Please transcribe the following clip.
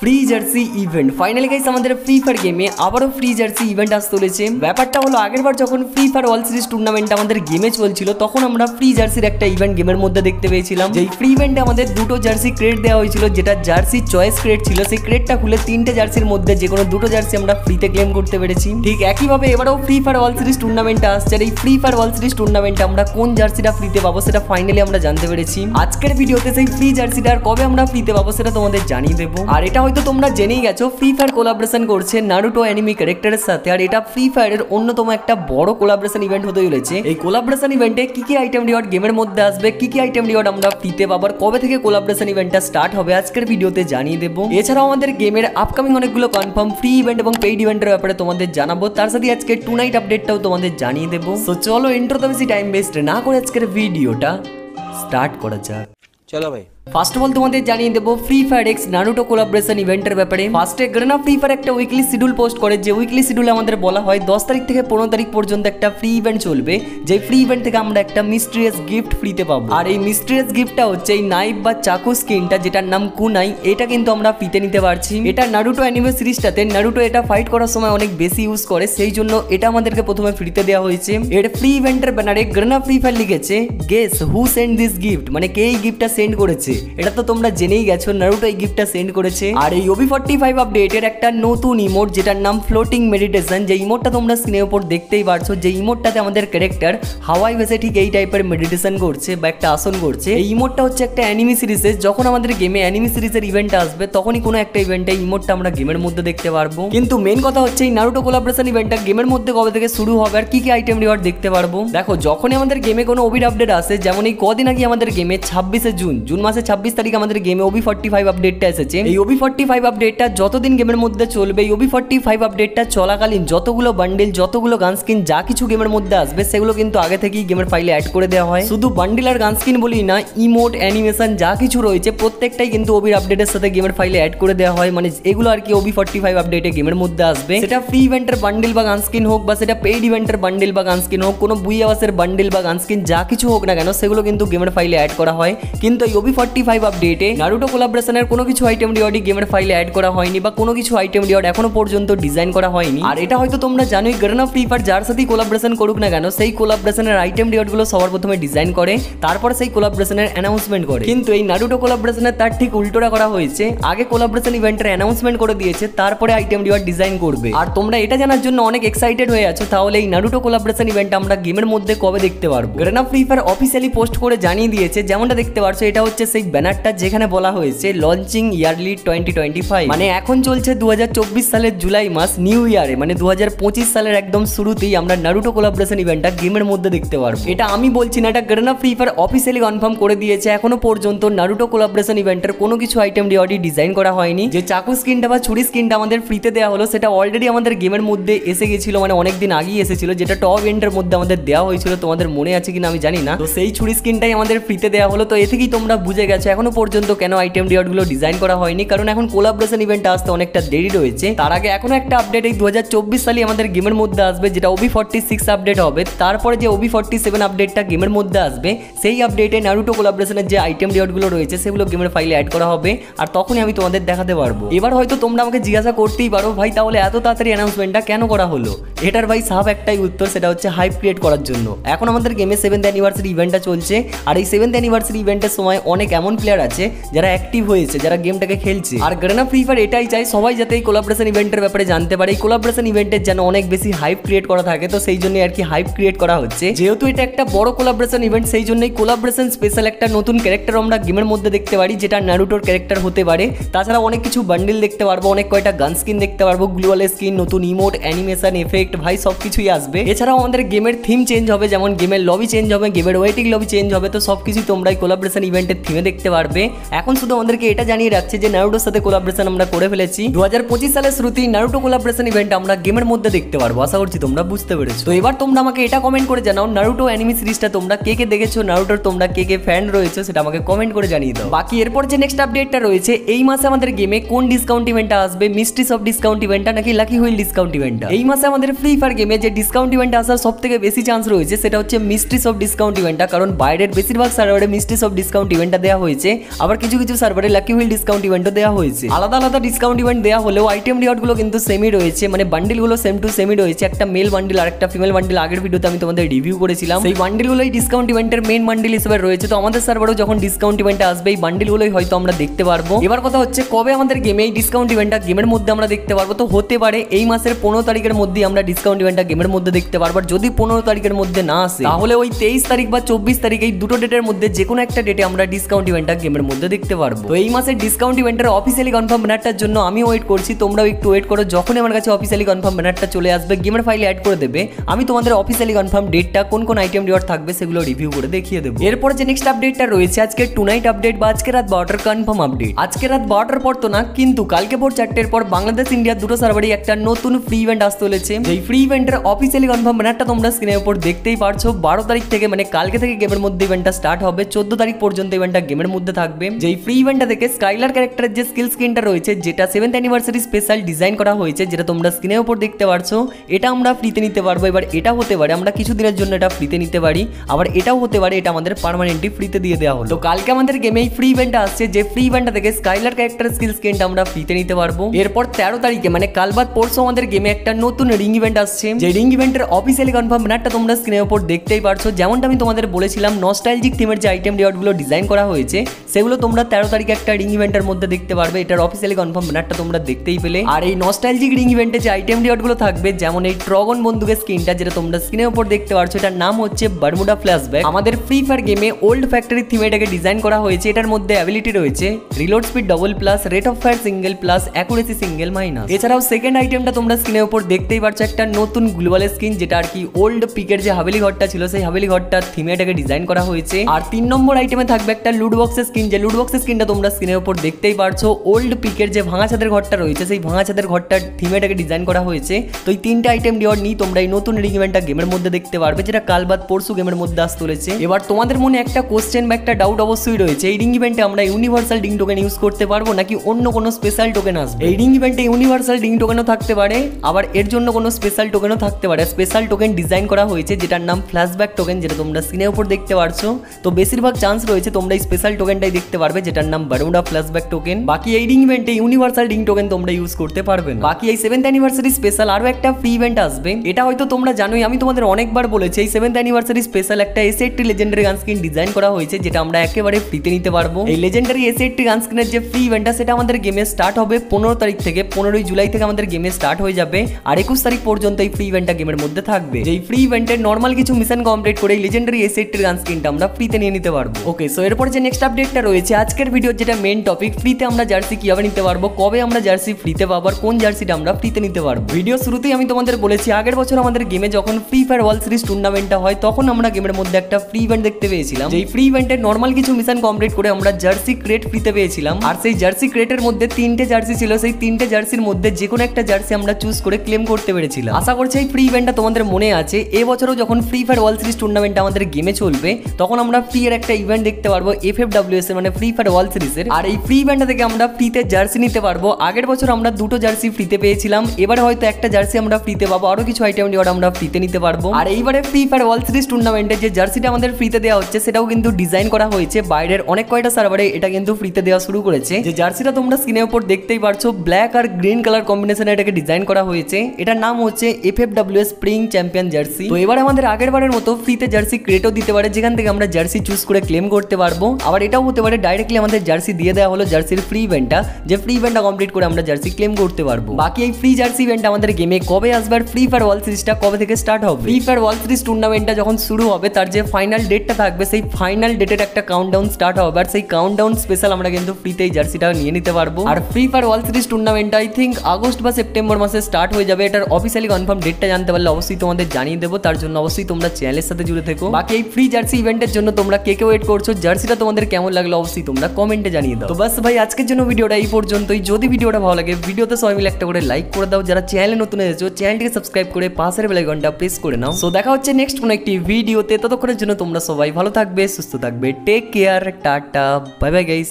Free jersey event finally guys আমাদের free fire গেমে আবারও ফ্রি জার্সি ইভেন্ট আসতে চলেছে। ব্যাপারটা হলো, আগেরবার যখন Free Fire World Series tournament আমাদের গেমে চলছিল, তখন আমরা ফ্রি জার্সির একটা ইভেন্ট গেমের মধ্যে দেখতে পেয়েছিলাম। যে ফ্রি ইভেন্টে আমাদের দুটো জার্সি ক্রেড দেওয়া হয়েছিল, যেটা জার্সি চয়েস ক্রেড ছিল, সেই ক্রেডটা খুলে তিনটে জার্সির মধ্যে যে কোনো দুটো জার্সি আমরা ফ্রিতে ক্লেম করতে পেরেছি। ঠিক একইভাবে এবারও ফ্রি ফায়ার ওয়ার্ল্ড সিরিজ টুর্নামেন্টটা আসছে, আর এই ফ্রি ফায়ার ওয়ার্ল্ড সিরিজ টুর্নামেন্টে আমরা কোন জার্সিটা ফ্রিতে পাবো সেটা ফাইনালি আমরা জানতে পেরেছি। আজকের ভিডিওতে সেই ফ্রি জার্সিটা আর কবে আমরা ফ্রিতে পাবো সেটা তোমাদের জানিয়ে দেবো। আর এটা হয়তো তোমরা জেনেই গেছো ফ্রি ফায়ার কোলাবরেশন করছে নারুটো অ্যানিমি ক্যারেক্টারের সাথে। আর এটা ফ্রি ফায়ারের অন্যতম একটা বড় কোলাবরেশন ইভেন্ট হতে চলেছে। এই কোলাবরেশন ইভেন্টে কি কি আইটেম রিওয়ার্ড গেমের মধ্যে আসবে, কি কি আইটেম রিওয়ার্ড আমরা ফ্রিতে পাবার কবে থেকে কোলাবরেশন ইভেন্টটা স্টার্ট হবে, আজকের ভিডিওতে জানিয়ে দেবো। এছাড়াও আমাদের গেমের আপকামিং অনেকগুলো কনফার্ম ফ্রি ইভেন্ট এবং পেইড ইভেন্টের ব্যাপারে তোমাদের জানাব। তার সাথে আজকে টু নাইট আপডেটটাও তোমাদের জানিয়ে দেবো। তো চলো ইন্ট্রোতে বেশি টাইম ওয়েস্ট না করে আজকের ভিডিওটা স্টার্ট করা যাক। চলো ভাই। ফার্স্ট অফ অল তোমাদের জানিয়ে দেবো Free Fire X Naruto collaboration ইভেন্টের ব্যাপারে। ফার্স্ট ফার্স্টে গ্রেনা ফ্রি ফায়ার একটা উইকলি শিডিউল পোস্ট করে, যে উইকলি শিডিউলে আমাদের বলা হয়, দশ তারিখ থেকে পনেরো তারিখ পর্যন্ত একটা ফ্রি ইভেন্ট চলবে। যে ফ্রি ইভেন্ট থেকে আমরা একটা মিস্ট্রিয়াস গিফট ফ্রিতে পাবো। আর এই মিস্ট্রিয়াস গিফটটা হচ্ছে এই নাইফ বা চাকু স্কিনটা যেটার নাম কুনাই এটা কিন্তু আমরা ফ্রিতে নিতে পারছি। এটা নারুটো অ্যানিমে সিরিজটাতে নারুটো এটা ফাইট করার সময় অনেক বেশি ইউজ করে, সেই জন্য এটা আমাদেরকে প্রথমে ফ্রিতে দেওয়া হয়েছে। এর ফ্রি ইভেন্টের ব্যানারে গ্রেনা ফ্রি ফায়ার লিখেছে guess who send this gift মানে কে এই গিফটটা সেন্ড করেছে? এটা তো তোমরা জেনেই গেছো, নারুটো এই গিফটটা সেন্ড করেছে। আর এই ওবি ফর্টি ফাইভ আপডেটের একটা নতুন ইমোট যেটার নাম ফ্লোটিং মেডিটেশন যে ইমোটটা তোমরা স্ক্রিনের উপর দেখতেই পারছ, যে ইমোটটাতে আমাদের ক্যারেক্টার হাওয়াই ভেসে ঠিক এই টাইপের মেডিটেশন করছে বা একটা আসন করছে। এই ইমোটটা হচ্ছে একটা অ্যানিমি সিরিজের যখন আমাদের গেমে অ্যানিমি সিরিজের ইভেন্ট আসবে, তখনই কোনো একটা ইভেন্টে ইমোটটা আমরা গেমের মধ্যে দেখতে পারব। কিন্তু মেন কথা হচ্ছে এই নারুটো কোলাবরেশন ইভেন্টটা গেমের মধ্যে কবে থেকে শুরু হবে, আর কি কি আইটেম রিওয়ার্ড দেখতে পারব? দেখো, যখনই আমাদের গেমে কোনো ওবির আপডেট আসে, যেমন এই কদিন আগে আমাদের গেমে ছাব্বিশে জুন জুন মাসে ছাব্বিশ তারিখ আমাদের গেমে ওবি ফর্টি ফাইভ আপডেটটা এসেছে। এই ওবি ফর্টি ফাইভ আপডেটটা যতদিন গেমের মধ্যে চলবে, এই ওবি ফর্টি ফাইভ আপডেটটা চলাকালীন যতগুলো বান্ডিল যতগুলো গান স্কিন যা কিছু গেমের মধ্যে আসবে, সেগুলো কিন্তু আগে থেকেই গেমের ফাইলে অ্যাড করে দেওয়া হয়। শুধু বান্ডিল আর গান স্কিন বলি না ইমোট অ্যানিমেশন যা কিছু রয়েছে, প্রত্যেকটাই কিন্তু ওবির আপডেটের সাথে গেমের ফাইলে অ্যাড করে দেওয়া হয়। মানে এগুলো আর কি ওবি ফর্টি ফাইভ আপডেটে গেমের মধ্যে আসবে। সেটা ফ্রি ইভেন্টের বান্ডিল বা গান স্কিন হোক, বা সেটা পেইড ইভেন্টের বান্ডিল বা গান স্কিন হোক, কোনো বুই আওয়াসের বান্ডিল বা গান স্কিন যা কিছু হোক না কেন, সেগুলো কিন্তু গেমের ফাইলে অ্যাড করা হয়। কিন্তু এই ওবি ফর্টি ফাইভ আপডেটে নারুটো কোলাবরেশনের কোনো কিছু আইটেম রিওয়ার্ডই গেমের ফাইলে অ্যাড করা হয়নি বা কোনো কিছু আইটেম রিওয়ার্ড এখনও পর্যন্ত ডিজাইন করা হয়নি। আর এটা হয়তো তোমরা জানোই গ্রেনা ফ্রি ফায়ার যার সাথেই কোলাবরেশন করুক না কেন, সেই কোলাবরেশনের আইটেম রিওয়ার্ডগুলো সবার প্রথমে ডিজাইন করে, তারপর সেই কোলাবরেশনের অ্যানাউন্সমেন্ট করে। কিন্তু এই নারুটো কোলাবরেশনের তার ঠিক উল্টোটা করা হয়েছে। আগে কোলাবরেশন ইভেন্টের অ্যানাউন্সমেন্ট করে দিয়েছে, তারপরে আইটেম রিওয়ার্ড ডিজাইন করবে। আর তোমরা এটা জানার জন্য অনেক এক্সাইটেড হয়ে আছো, তাহলে এই নারুটো কোলাবরেশন ইভেন্ট আমরা গেমের মধ্যে কবে দেখতে পারব? Garena Free Fire officially post করে জানিয়ে দিয়েছে, যেমনটা দেখতে পারছ, এটা হচ্ছে সেই ব্যানারটা যেখানে বলা হয়েছে launching early twenty twenty five মানে এখন চলছে দুহাজার চব্বিশ সালের জুলাই মাস নিউ ইয়ারে মানে দু হাজার পঁচিশ সালের একদম শুরুতেই আমরা নারুটো কোলাবরেশন ইভেন্টটা গেমের মধ্যে দেখতে পারব। এটা আমি বলছি না, এটা Garena Free Fire officially confirm করে দিয়েছে। এখনও পর্যন্ত নারুটো কোলাবরেশন ইভেন্টের কোনো কিছু আইটেম রিওয়ার্ডই ডিজাইন করা হয়নি। যে চাকু স্কিনটা বা ছুরি স্কিনটা আমাদের ফ্রিতে দেওয়া হলো, সেটা অলরেডি আমাদের গেমের মধ্যে এসে গেছিল মানে অনেকদিন আগেই এসেছিল। যেটা টপ এন্ডের মধ্যে আমাদের দেওয়া হয়েছিল, তোমাদের মনে আছে কিনা আমি জানি না। তো সেই ছুরি স্কিনটাই আমাদের ফ্রিতে দেওয়া হলো। তো এ থেকেই তোমরা বুঝে গেছো। এখনও পর্যন্ত কেন আইটেম রিওয়ার্ডগুলো ডিজাইন করা হয়নি? কারণ এখন কোলাবরেশন ইভেন্ট আসতে অনেকটা দেরি রয়েছে। তার আগে এখনও একটা আপডেট এই দু সালে আমাদের গেমের মধ্যে আসবে, যেটা ওবি ফর্টি সিক্স আপডেট হবে। তারপরে যে ওবি ফর্টি সেভেন আপডেটটা গেমের মধ্যে আসবে, সেই আপডেটে নারুটো কোলাবরেশনের যে আইটেম রিওয়ার্ডগুলো রয়েছে, সেগুলো গেমের ফাইলে অ্যাড করা হবে। আর তখনই আমি তোমাদের দেখাতে পারব। এবার হয়তো তোমরা আমাকে জিজ্ঞাসা করতেই পারো, ভাই, তাহলে এত তাড়াতাড়ি অ্যানাউন্সমেন্টটা কেন করা হলো? এটার ভাই সাফ একটাই উত্তর, সেটা হচ্ছে হাইপ ক্রিয়েট করার জন্য। এখন আমাদের গেমে সেভেন্থ অ্যানিভার্সারি ইভেন্টটা চলছে। আর এই সেভেন্থ অ্যানিভার্সারি ইভেন্টের সময় অনেক এমন প্লেয়ার আছে যারা অ্যাক্টিভ হয়েছে, যারা গেমটাকে খেলছে। আর গ্রেনা ফ্রি ফায়ার এটাই চাই সবাই যাতে এই কোলাবরেশন ইভেন্টের ব্যাপারে জানতে পারে। এই কোলাবরেশন ইভেন্টের যেন অনেক বেশি হাইপ ক্রিয়েট করা থাকে, তো সেই জন্যই আর কি হাইপ ক্রিয়েট করা হচ্ছে। যেহেতু এটা একটা বড় কোলাবরেশন ইভেন্ট সেই জন্যই কোলাবরেশন স্পেশাল একটা নতুন ক্যারেক্টার আমরা গেমের মধ্যে দেখতে পারি, যেটা নারুটোর ক্যারেক্টার হতে পারে। তাছাড়া অনেক কিছু বান্ডিল দেখতে পারব, অনেক কয়টা গান স্কিন দেখতে পারব গ্লুয়াল স্কিন নতুন ইমোট অ্যানিমেশন এফেক্ট ভাই সব কিছুই আসবে। এছাড়াও আমাদের গেমের থিম চেঞ্জ হবে, যেমন গেমের লবি চেঞ্জ হবে গেমের ওয়েটিং লবি চেঞ্জ হবে, তো সব কিছুই তোমরা এই কোলাবরেশন ইভেন্টের থিমে দেখতে পারবে। এখন শুধু আমাদেরকে এটা জানিয়ে রাখছে যে নারুটোর সাথে কোলাবরেশন আমরা করে ফেলেছি। দু সালের শ্রুতি নারুটো কোলাবরেশন ইভেন্ট আমরা গেমের মধ্যে দেখতে পারব। আশা করছি তোমরা বুঝতে পেরেছ। তো এবার তোমরা আমাকে এটা কমেন্ট করে জানাও, নারুটো অ্যানিমি সিরিজটা তোমরা কে কে দেখেছ, নারুটোর তোমরা কে কে ফ্যান রয়েছে সেটা আমাকে কমেন্ট করে জানিয়ে দাও। বাকি এরপর যে নেক্সট আপডেটটা রয়েছে, এই মাসে আমাদের গেমে কোন ডিসকাউন্ট ইভেন্টটা আসবে? মিস্ট্রিস অফ ডিসকাউন্ট ইভেন্টটা নাকি লাকি হুইল ডিসকাউন্ট ইভেন্টটা এই মাসে আমাদের ফ্রি ফায়ার গেমে যে ডিসকাউন্ট ইভেন্ট আসার সব থেকে বেশি চান্স রয়েছে, সেটা হচ্ছে মিস্ট্রিস অফ ডিসকাউন্ট ইভেন্টটা কারণ বাইরের বেশিরভাগ সার্ভারে মিস্ট্রিস অফ ডিসকাউন্ট ইভেন্টটা দেওয়া দেওয়া হয়েছে। আবার কিছু কিছু সার্ভারে লাকি হুইল ডিসকাউন্ট ইভেন্টও দেওয়া হয়েছে। আলাদা আলাদা ডিসকাউন্ট ইভেন্ট দেওয়া হলেও আইটেম রিওয়ার্ডগুলো কিন্তু সেমই রয়েছে। মানে বান্ডিলগুলো সেম টু সেমই রয়েছে। একটা মেল বান্ডিল আর একটা ফিমেল বান্ডিল আগের ভিডিওতে আমি তোমাদের রিভিউ করেছিলাম। সেই বান্ডিলগুলোই ডিসকাউন্ট ইভেন্টের মেন বান্ডিল হিসেবে রয়েছে। তো আমাদের সার্ভারেও যখন ডিসকাউন্ট ইভেন্ট আসবে, এই বান্ডিলগুলোই হয়তো আমরা দেখতে পারব। এবার কথা হচ্ছে, কবে আমাদের গেমে এই ডিসকাউন্ট ইভেন্টটা গেমের মধ্যে আমরা দেখতে পারব? তো হতে পারে এই মাসের পনেরো তারিখের মধ্যেই আমরা ডিসকাউন্ট ইভেন্টটা গেমের মধ্যে দেখতে পারব। আর যদি পনেরো তারিখের মধ্যে না আসে, তাহলে ওই তেইশ তারিখ বা চব্বিশ তারিখ এই দুটো ডেটের মধ্যে যে কোনো একটা ডেটে আমরা ডিসকাউন্ট ইভেন্টটা গেমের মধ্যে দেখতে পারব। তো এই মাসের ডিসকাউন্ট ইভেন্টের অফিসিয়ালি কনফার্ম ব্যানারটার জন্য আমি ওয়েট করছি, তোমরাও একটু ওয়েট করো, যখনই আমার কাছে অফিসিয়ালি কনফার্ম ব্যানারটা চলে আসবে গেমের ফাইলে অ্যাড করে দেবে, আমি তোমাদের অফিসিয়ালি কনফার্ম ডেটটা কোন কোন আইটেম রিওয়ার্ড থাকবে সেগুলো রিভিউ করে দেখিয়ে দেবো। এরপর যে নেক্সট আপডেটটা রয়েছে, আজকে টু নাইট আপডেট বা আজকে রাত বারোটার কনফার্ম আপডেট আজকে রাত বারোটার পর তো না, কিন্তু কালকে ভোর চারটের পর বাংলাদেশ ইন্ডিয়ার দুটো সার্ভারই একটা নতুন ফ্রি ইভেন্ট আসতে চলেছে। এই ফ্রি ইভেন্টের অফিসিয়ালি কনফার্ম ব্যানারটা তোমরা স্ক্রিনের উপর দেখতেই পারছ, বারো তারিখ থেকে মানে কালকে থেকে গেমের মধ্যে ইভেন্টটা স্টার্ট হবে, চোদ্দ তারিখ পর্যন্ত ইভেন্টটা গেমের মধ্যে থাকবে যে ফ্রি ইভেন্টটা থেকে স্কাইলার ক্যারেক্টারের যে স্কিল স্ক্রিনটা রয়েছে, যেটা সেভেন্থ অ্যানিভার্সারি স্পেশাল ডিজাইন করা হয়েছে, যেটা তোমরা স্ক্রিনের উপর দেখতে পারছ, এটা আমরা ফ্রিতে নিতে পারব। এবার এটা হতে পারে, আমরা কিছু দিনের জন্য এটা ফ্রিতে নিতে পারি, আবার এটাও হতে পারে, এটা আমাদের পার্মানেন্টলি ফ্রিতে দিয়ে দেওয়া হলো। কালকে আমাদের গেমে এই ফ্রি ইভেন্টটা আসছে, যে ফ্রি ইভেন্টটা থেকে স্কাইলার ক্যারেক্টার স্কিল স্ক্রিনটা আমরা ফ্রিতে নিতে পারব। এরপর তেরো তারিখে মানে কাল বাদ পরশু আমাদের গেমে একটা নতুন রিং ইভেন্ট আসছে, যে রিং ইভেন্টের অফিসিয়ালি কনফার্ম ব্যানারটা তোমরা স্ক্রিনের উপর দেখতেই পারছ। যেমনটা আমি তোমাদের বলেছিলাম নস্টাইলজিক থিমের যে আইটেম রিওয়ার্ডগুলো ডিজাইন করা হয়েছে সেগুলো তোমরা তেরো তারিখে একটা রিং ইভেন্টের মধ্যে দেখতে পারবে, এটার অফিসিয়ালি কনফার্ম ব্যানারটা তোমরা দেখতেই পেলে। আর এই নস্টাইলজিক রিং ইভেন্টে যে আইটেম রিওয়ার্ডগুলো থাকবে, যেমন এই ট্রগন বন্দুকের স্ক্রিনটা যেটা তোমরা স্ক্রিনের উপর দেখতে পারছ, এটার নাম হচ্ছে বারমুডা ফ্ল্যাশব্যাক আমাদের ফ্রি ফায়ার গেমে ওল্ড ফ্যাক্টরি থিমে এটাকে ডিজাইন করা হয়েছে, এটার মধ্যে অ্যাবিলিটি রয়েছে reload speed double plus rate of fire single plus accuracy single minus এছাড়াও সেকেন্ড আইটেমটা তোমরা স্ক্রিনের উপর দেখতেই পারছ, একটা নতুন গ্লোবাল স্কিন যেটা আর কি ওল্ড পিকের যে হাভেলি ঘরটা ছিল, সেই হাভেলি ঘরটার থিমে এটাকে ডিজাইন করা হয়েছে। আর তিন নম্বর আইটেমে থাকবে একটা লুড বক্সের স্কিন যে লুড বক্সের স্কিনটা তোমরা স্ক্রিনের উপর দেখতেই পারছ ওল্ড পিকের যে ভাঙা ছাদের ঘরটা রয়েছে, সেই ভাঙা ছাদের ঘরটার থিমে এটাকে ডিজাইন করা হয়েছে। তো এই তিনটা আইটেম রিওয়ার্ড নিয়ে তোমরা এই নতুন রিং ইভেন্টটা গেমের মধ্যে দেখতে পারবে, যেটা কাল বাদ পরশু গেমের মধ্যে আসতে চলেছে। এবার তোমাদের মনে একটা কোশ্চেন বা একটা ডাউট অবশ্যই রয়েছে, এই রিং ইভেন্টে আমরা ইউনিভার্সাল ডিং টোকেন ইউজ করতে পারব, নাকি অন্য কোনো স্পেশাল টোকেন আসবে? এই রিং ইভেন্টে ইউনিভার্সাল ডিং টোকেনও থাকতে পারে, আবার এর জন্য কোনো স্পেশাল টোকেনও থাকতে পারে। স্পেশাল টোকেন ডিজাইন করা হয়েছে, যেটার নাম ফ্ল্যাশব্যাক টোকেন যেটা তোমরা স্ক্রিনের উপর দেখতে পারছ। তো বেশিরভাগ চান্স রয়েছে তোমরা এই স্পেশাল টোকেনটাই দেখতে পারবে, যেটার নাম বারুডা ফ্ল্যাশব্যাক টোকেন বাকি এই রিং ইভেন্টে ইউনিভার্সাল ডিং টোকেন তোমরা ইউজ করতে পারবে না। বাকি এই সেভেন্থ অ্যানিভার্সারি স্পেশাল আরও একটা ফ্রি ইভেন্ট আসবে। এটা হয়তো তোমরা জানোই, আমি তোমাদের অনেকবার বলেছি, এই সেভেন্থ অ্যানিভার্সারি স্পেশাল একটা S eighty legendary gun screen design করা হয়েছে, যেটা আমরা একেবারে ফ্রিতে নিতে পারব। এই লেজেন্ডারি এস এইটটি গান স্ক্রিনের যে ফ্রি ইভেন্টটা সেটা আমাদের গেমে স্টার্ট হবে পনেরো তারিখ থেকে, পনেরোই জুলাই থেকে আমাদের গেমে স্টার্ট হয়ে যাবে, আর একুশ তারিখ পর্যন্ত এই ফ্রি ইভেন্টটা গেমের মধ্যে থাকবে। এই ফ্রি ইভেন্টের নর্মাল কিছু মিশন কমপ্লিট করে এই লেজেন্ডারি এস এইটটির গান স্ক্রিনটা আমরা ফ্রিতে নিয়ে নিতে পারব। ওকে সো এরপর যে নেক্সট আপডেটটা রয়েছে। আজকের ভিডিওর যেটা মেন টপিক ফ্রিতে আমরা জার্সি কীভাবে নিতে পারব, কবে আমরা জার্সি ফ্রিতে পাবো, আর কোন জার্সিটা আমরা ফ্রিতে নিতে পারব। ভিডিও শুরুতেই আমি তোমাদের বলেছি, আগের বছর আমাদের গেমে যখন ফ্রি ফায়ার ওয়ার্ল্ড সিরিজ টুর্নামেন্টটা হয়, তখন আমরা গেমের মধ্যে একটা ফ্রি ইভেন্ট দেখতে পেয়েছিলাম। যেই ফ্রি ইভেন্টের নর্মাল কিছু মিশন কমপ্লিট করে আমরা জার্সি ক্রেট ফ্রিতে পেয়েছিলাম। আর সেই জার্সি ক্রেটের মধ্যে তিনটে জার্সি ছিল, সেই তিনটে জার্সির মধ্যে যে কোনো একটা জার্সি আমরা চুজ করে ক্লেম করতে পেরেছিলাম। আশা করছি এই ফ্রি ইভেন্টটা তোমাদের মনে আছে। এবছরও যখন Free Fire World Series tournament আমাদের গেমে চলবে, তখন আমরা ফ্রি এর একটা ইভেন্ট দেখতে পারব এফ এফ ডাব্লিউ এস মানে ফ্রি ফায়ার ওয়ার্ল্ড সিরিজের আর এই ফ্রি ইভেন্টটা থেকে আমরা ফ্রিতে জার্সি নিতে পারব। আগের বছর আমরা দুটো জার্সি ফ্রিতে পেয়েছিলাম। এবারে হয়তো একটা জার্সি আমরা ফ্রিতে পাবো। আরও কিছু আইটেম রিওয়ার্ড আমরা ফ্রিতে নিতে পারব। আর এইবারে ফ্রি ফায়ার ওয়ার্ল্ড সিরিজ টুর্নামেন্টে যে জার্সিটা আমাদের ফ্রিতে দেওয়া হচ্ছে, সেটাও কিন্তু ডিজাইন করা হয়েছে। বাইরের অনেক কয়টা সার্ভারে এটা কিন্তু ফ্রিতে দেওয়া শুরু করেছে। যে জার্সিটা তোমরা স্ক্রিনের উপর দেখতেই পারছ ব্ল্যাক আর গ্রিন কালার কম্বিনেশনে এটাকে ডিজাইন করা হয়েছে। এটার নাম হচ্ছে F F W spring champion jersey তো এবার আমাদের আগের বারের মতো ফ্রিতে জার্সি ক্রেটও দিতে পারে। যেখান থেকে আমরা জার্সি চুজ করে ক্লেম করতে পারব। আবার এটাও হতে পারে ডাইরেক্টলি আমাদের জার্সি দিয়ে দেওয়া হলো জার্সির ফ্রি ইভেন্টটা যে ফ্রি ইভেন্টটা কমপ্লিট করে আমরা জার্সি ক্লেম করতে পারব। বাকি এই ফ্রি জার্সি ইভেন্ট আমাদের গেমে কবে আসবে আর ফ্রি ফায়ার ওয়ার্ল্ড সিরিজটা কবে থেকে স্টার্ট হবে? ফ্রি ফায়ার ওয়ার্ল্ড সিরিজ টুর্নামেন্টটা যখন শুরু হবে, তার যে ফাইনাল ডেটটা থাকবে, সেই ফাইনাল ডেটের একটা কাউন্টডাউন স্টার্ট হবে। আর সেই কাউন্টডাউন স্পেশাল আমরা কিন্তু ফ্রিতে এই জার্সিটা নিয়ে নিতে পারব। আর Free Fire World Series tournament I think August বা সেপ্টেম্বর মাসে স্টার্ট হয়ে যাবে। এটার অফিসিয়ালি কনফার্ম ডেটটা জানতে পারলে অবশ্যই তোমাদের জানিয়ে দেবো। তার জন্য অবশ্যই তোমরা চ্যানেলের সাথে জুড়ে থেকো। বাকি এই ফ্রি জার্সি ইভেন্টের জন্য তোমরা কে কে ওয়েট করছ? জার্সিটা তোমাদের কেমন লাগল অবশ্যই তোমরা কমেন্টে জানিয়ে দাও। তো বাস ভাই, আজকের জন্য ভিডিওটা এই পর্যন্তই। যদি ভিডিওটা ভালো লাগে, ভিডিওতে সবাই মিলে একটা করে লাইক করে দাও। যারা চ্যানেলে নতুন এসেছ চ্যানেলটিকে সাবস্ক্রাইব করে পাশের ঘণ্টা প্রেস করে নাও। তো দেখা হচ্ছে নেক্সট কোনো একটি ভিডিওতে। ততক্ষণের জন্য তোমরা সবাই ভালো থাকবে, সুস্থ থাকবে। Take care tata. Bye bye guys